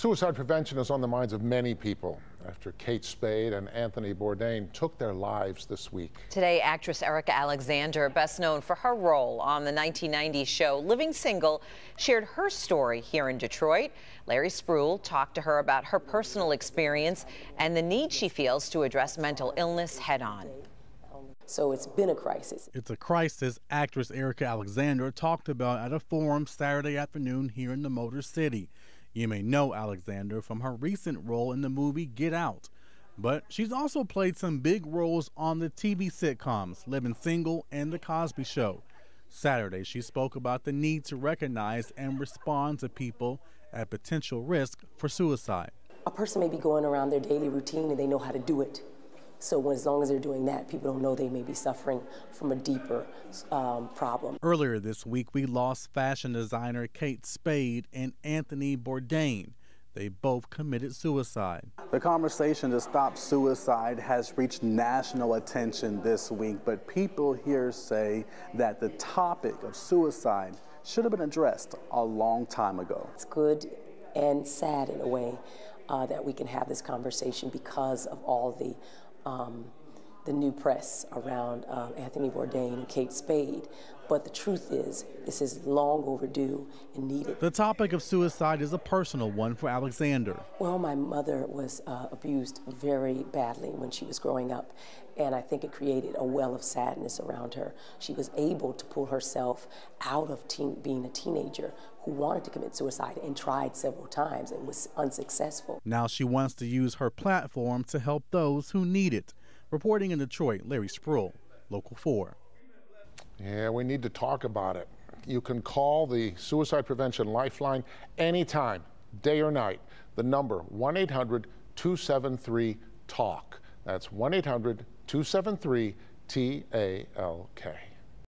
Suicide prevention is on the minds of many people after Kate Spade and Anthony Bourdain took their lives this week. Today, actress Erika Alexander, best known for her role on the 1990s show Living Single, shared her story here in Detroit. Larry Spruill talked to her about her personal experience and the need she feels to address mental illness head on. So it's been a crisis. It's a crisis actress Erika Alexander talked about at a forum Saturday afternoon here in the Motor City. You may know Alexander from her recent role in the movie Get Out, but she's also played some big roles on the TV sitcoms Living Single and The Cosby Show. Saturday, she spoke about the need to recognize and respond to people at potential risk for suicide. A person may be going around their daily routine and they know how to do it. So when, as long as they're doing that, people don't know they may be suffering from a deeper um, problem. Earlier this week, we lost fashion designer Kate Spade and Anthony Bourdain. They both committed suicide. The conversation to stop suicide has reached national attention this week, but people here say that the topic of suicide should have been addressed a long time ago. It's good and sad in a way uh, that we can have this conversation because of all the um, the new press around uh, Anthony Bourdain and Kate Spade. But the truth is, this is long overdue and needed. The topic of suicide is a personal one for Alexander. Well, my mother was uh, abused very badly when she was growing up, and I think it created a well of sadness around her. She was able to pull herself out of teen, being a teenager who wanted to commit suicide and tried several times and was unsuccessful. Now she wants to use her platform to help those who need it. Reporting in Detroit, Larry Spruill, Local 4. Yeah, we need to talk about it. You can call the Suicide Prevention Lifeline anytime, day or night. The number 1 800 273 TALK. That's 1 800 273 T A L K.